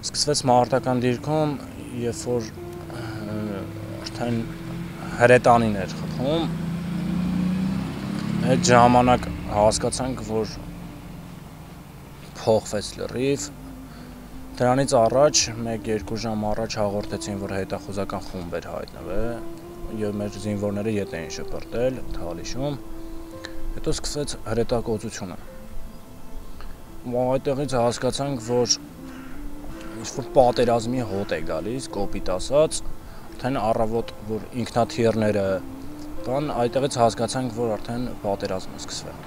սկսվեց մարտական դիրքում, երբ որ արդեն հրետանին էր խփում, այդ ժամանակ հասկացանք, որ փոխվեց լրիվ։ Դրանից առաջ 1-2 ժամ առաջ հաղորդեցին, որ հետախուզական խումբ էր հայտնվել եւ մեր զինվորները ետ էին շպրտել Թալիշում։ Հետո սկսվեց հրետակոծությունը։ Ու այդտեղից հասկացանք, որ ինչ որ պատերազմի հոտ է գալիս, կոպիտ ասած, արդեն առավոտ, որ ինքնաթիռները բան, այդտեղից հասկացանք, որ արդեն պատերազմը սկսվել։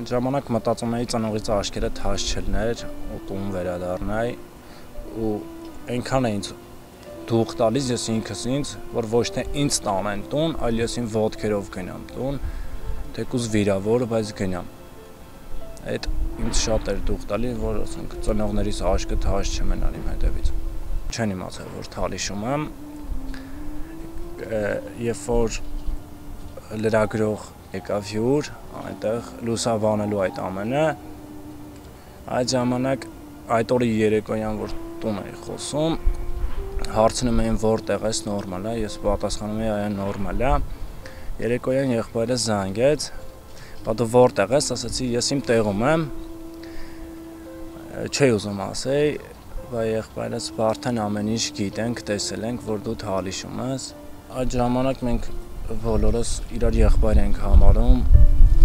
Այդ ժամանակ մտածում էի ծնողից աշկերը թաշ չլներ, ու տուն վերադառնայի ու այնքան է ինձ դուխ տալիս ես ինքս ինձ, որ ոչ թե ինձ տանեն տուն, այլ ես իմ ոտքերով գնամ տուն, թեկուզ վիրավոր, բայց գնամ այդ ինձ շատ էր դուխ տալի, որ ասենք ծնողներիս աշկը թաշ չմնար իմ հետևից։ Չեն իմացել, որ թալիշում եմ։ Երբ որ լրագրող եկավ հյուր, այնտեղ լուսաբանելու այդ ամենը, այդ ժամանակ այդ օրի երեկոյան որ տուն էի խոսում, հարցնում էին որտեղ ես նորմալ է, ես պատասխանում էի այո նորմալ է։ Երեկոյան եղբայրս զանգեց, Բա դու որտեղ ես, ասացի, ես իմ տեղում եմ։ Չի ուզում ասեի, բա եղբայրս բարթեն ամեն ինչ գիտենք, տեսել ենք, որ դու թալիշում ես։ Այդ ժամանակ մենք բոլորս իրար եղբայր ենք համարում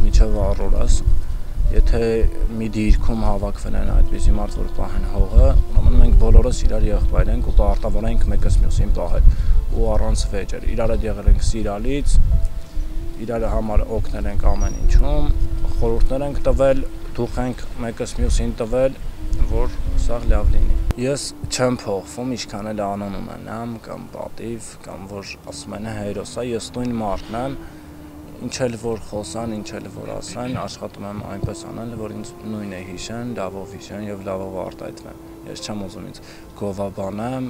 միջև առորս։ Եթե մի դիրքում հավաքվել են այդպիսի մարդ, որ պահեն հողը, ուրեմն մենք բոլորս իրար եղբայր ենք ու պարտավոր ենք մեկս մյուսին պահել ու առանց վեճեր։ Իրար հետ եղել ենք սիրալից, իրար համար օգնել ենք ամեն ինչում, խորհուրդներ ենք տվել, դուխ ենք մեկս մյուսին տվել, որ սա լավ լինի։ Ես չեմ փոխվում, ինչքան էլ անոնում եմ, կամ պատիվ, կամ որ ասում են հերոս, ես նույն մարդն եմ, ինչ էլ որ խոսան, ինչ էլ որ ասան, աշխատում եմ այնպես անել, որ ինձ նույնը հիշեն, լավով հիշեն եւ լավով արտահայտվեն։ Ես չեմ ուզում ինձ գովաբանեմ,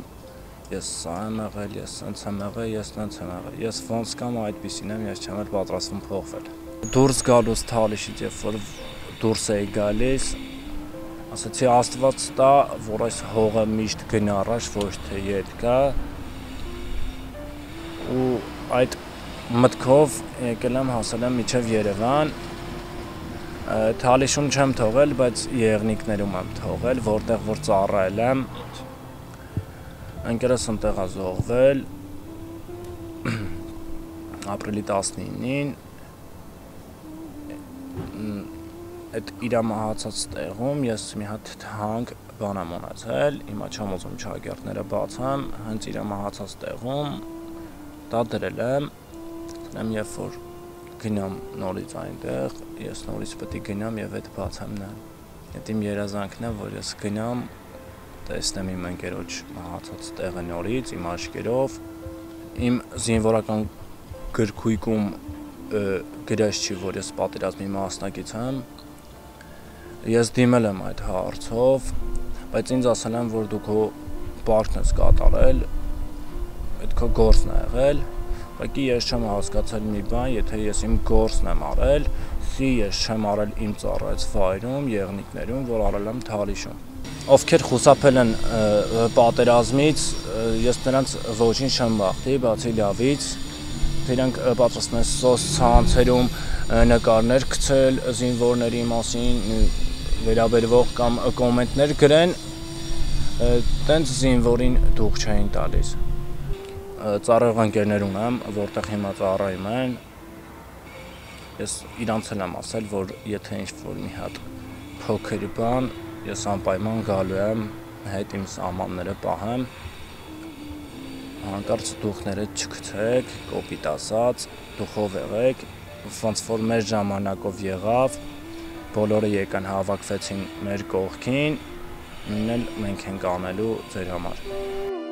ես սա եմ եղել, ես սենց եմ եղել, ես սենց եմ եղել։ Ես ոնց կամ այդպեսին եմ, ես չեմ էլ պատրաստվում փոխվել։ Դուրս գալուց թալիշից, երբ որ դուրս էի գալիս, ասացի Աստված տա, որ այս հողը միշտ գնա առաջ, ոչ թե ետ գա։ Ու այդ մտքով եկել եմ հասել եմ միջև Երևան, Թալիշում չեմ թողել, բայց Եղնիկներում եմ թողել, որտեղ որ ծառայել եմ, Ընկերս ընտեղ է զոհվել ապրիլի 19-ին այդ իր մահացած տեղում ես մի հատ թանկ բան եմ ունեցել, հիմա չեմ ուզում ճագերտները բացեմ, հենց իր մահացած տեղում դա դրել եմ, դրեմ երբ որ գնամ նորից այնտեղ, ես նորից պետք է գնամ եւ այդ բացեմ նա։ Այդ իմ երազանքն է, որ ես գնամ տեսնեմ իմ ընկերոջ մահացած տեղը նորից իմ աչքերով իմ զինվորական գրքույկում գրած չի որ ես պատերազմի մասնակից եմ ես դիմել եմ այդ հարցով բայց ինձ ասել են որ դու քո պարտքն ես կատարել այդ քո գործն է եղել Ուղղակի ես չեմ հասկացել մի բան, եթե ես իմ գործն եմ արել, սի ես չեմ արել իմ ծառայած վայրում, եղնիկներում, որ արել եմ Թալիշում ովքեր խուսափել են պատերազմից, ես նրանց ոչինչ չեմ բախտի, բացի լավից։ Դրանք պատրաստում են սոցցանցերում նկարներ գցել զինվորների մասին, վերաբերվող կամ կոմենտներ գրեն, տենց զինվորին դուք չէին տալիս։ Ծառայող ընկերներ ունեմ, որտեղ հիմա ծառայում են։ Ես իրանց եմ ասել, որ եթե ինչ-որ մի հատ փոքր բան ես անպայման գալու եմ հետ իմ սահմանները պահեմ հանկարծ դուխները չգցեք, կոպիտ ասած, դուխով եղեք, ոնց որ մեր ժամանակով եղավ, բոլորը եկան հավաքվեցին մեր կողքին, նույնն էլ մենք ենք անելու ձեր համար։